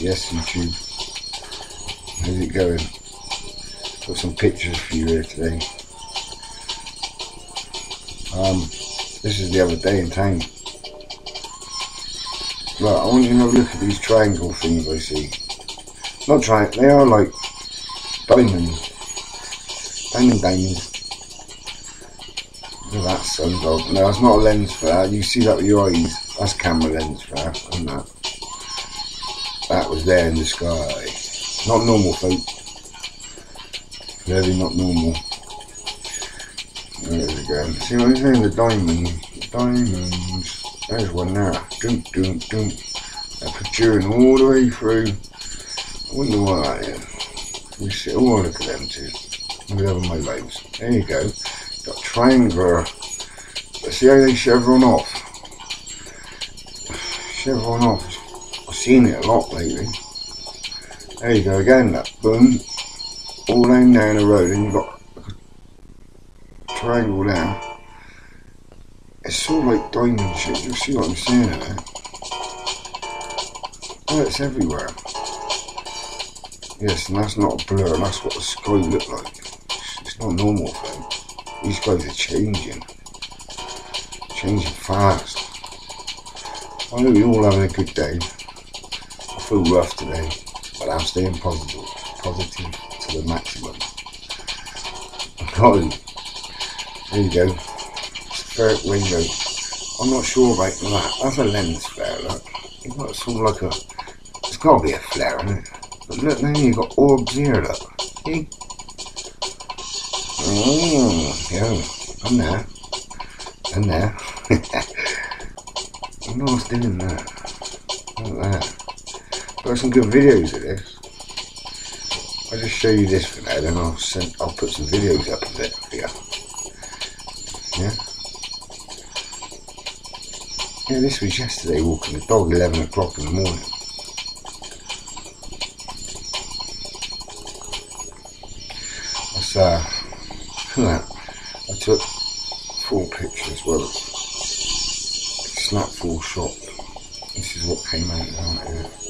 Yes, YouTube. How's it going? Got some pictures for you here today. Um, this is the other day in town. Right, I want you to have a look at these triangle things I see. Not triangle, they are like diamonds. Diamond diamonds. At that sun No, it's not a lens for that. You see that with your eyes. That's camera lens for that? That was there in the sky. Not normal, folks. Very not normal. There we go. See what I'm saying? The diamond. Diamonds. There's one now. Doom, doom, doom. They're protruding all the way through. I wonder why. We see. Oh, look at them two. We have my legs. There you go. Got triangular. Let's see how they chevron off. Chevron off seen it a lot lately. There you go again, that boom. All down down the road and you've got a triangle there. It's sort of like diamond shit, you see what I'm saying there? Oh, it's everywhere. Yes, and that's not a blur, that's what the sky looked like. It's not normal thing. These guys are changing. Changing fast. I know we're all having a good day feel rough today, but I'm staying positive, positive to the maximum. Golly, there you go. Ferret window. I'm not sure about that. That's a lens flare, look. It's got sort of like a. It's got to be a flare, isn't it? But look, now you've got orbs here, look. See? Oh, yeah. I'm there. I'm there. I know what's doing there. Look at that. Got some good videos of this. I'll just show you this for now, then I'll send, I'll put some videos up of it for you. Yeah. Yeah, this was yesterday walking the dog, 11 o'clock in the morning. That's, uh. I took full pictures, well, snap full shot. This is what came out of here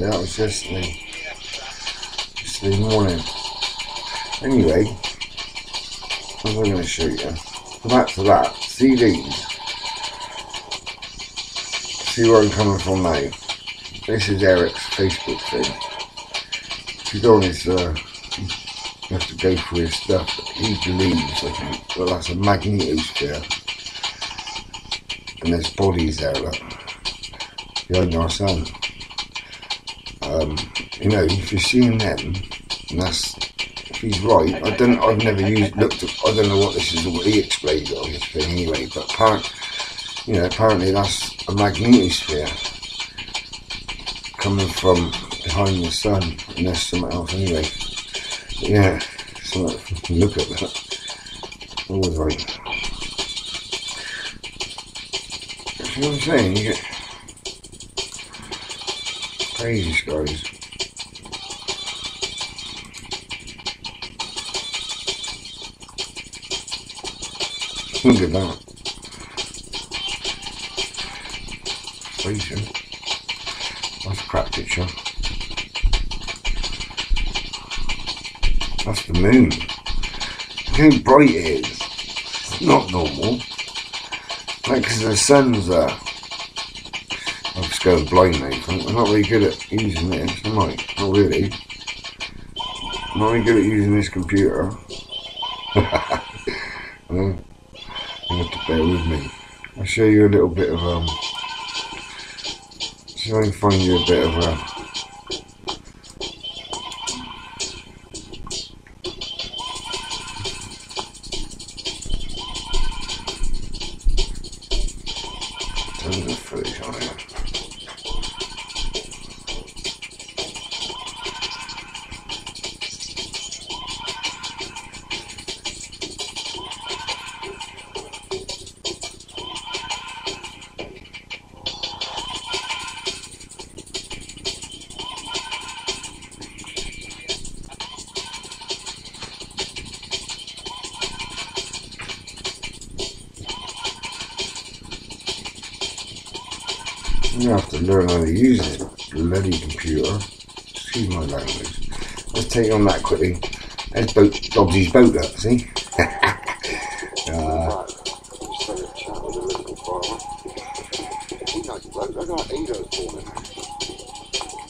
Crazy. that was yesterday. Yesterday morning. Anyway, what am I going to show you? Go back to that. These? See where I'm coming from now? This is Eric's Facebook thing. If you go on his, uh, you have to go through his stuff. He believes, I think, well, that's a magnetosphere. And there's bodies there, look. Behind our sun um, you know, if you're seeing them, and that's if he's right. I don't. I've never used looked. At, I don't know what this is. What he explains it on his thing anyway. But apparently, you know, apparently that's a magnetosphere coming from behind the sun, and there's something else anyway. But yeah, so look at that. Always right. You know what I'm saying? Crazy stories. Look at that. Freezing. That's a crap picture. That's the moon. Look how bright it is. It's not normal. Like, the sun's there. Just going blind now. I'm not very good at using this, am I? Not really. I'm not very good at using this computer. you have to bear with me. I'll show you a little bit of um. See if I can find you a bit of a. tons of footage on it. You have to learn how to use it. Bloody computer. Excuse my language. Let's take on that quickly. There's boat, Dobbsy's boat up, see? uh,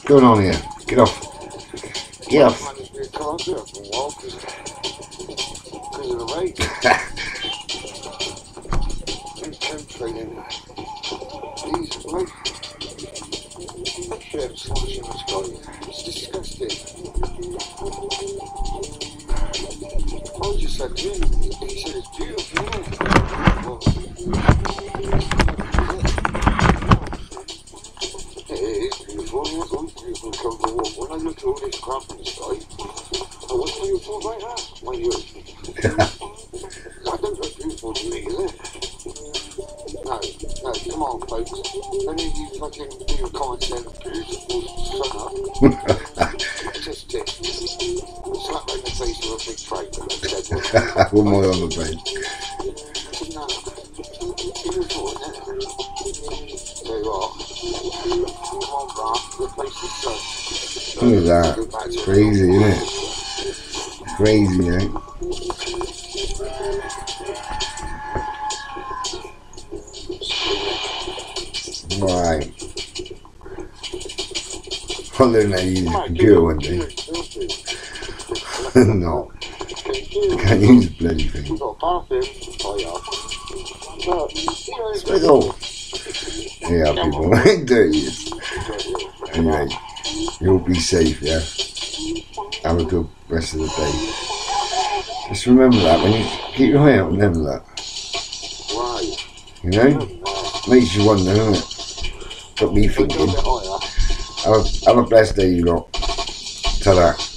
going on here? Get off. Get off. It's disgusting. I him, he said it's beautiful. Beautiful, come to I look at crap in the sky, I you talk you, that don't look beautiful to me, come on, folks. Any of you fucking do your comments it. Slap in the face with a big traitor one. More on the what. Come. Look at that. It's crazy, isn't it? Crazy, eh? thing. We've got a bathroom. Oh, yeah. But, you know, it's Let's go. Yeah, people, I ain't dirty. Anyway, you'll be safe, yeah? Have a good rest of the day. Just remember that when you keep your eye out, never that. You know? Makes you wonder, doesn't it? Got me If we go a thinking. Have a, have a blessed day, you lot. Ta-da.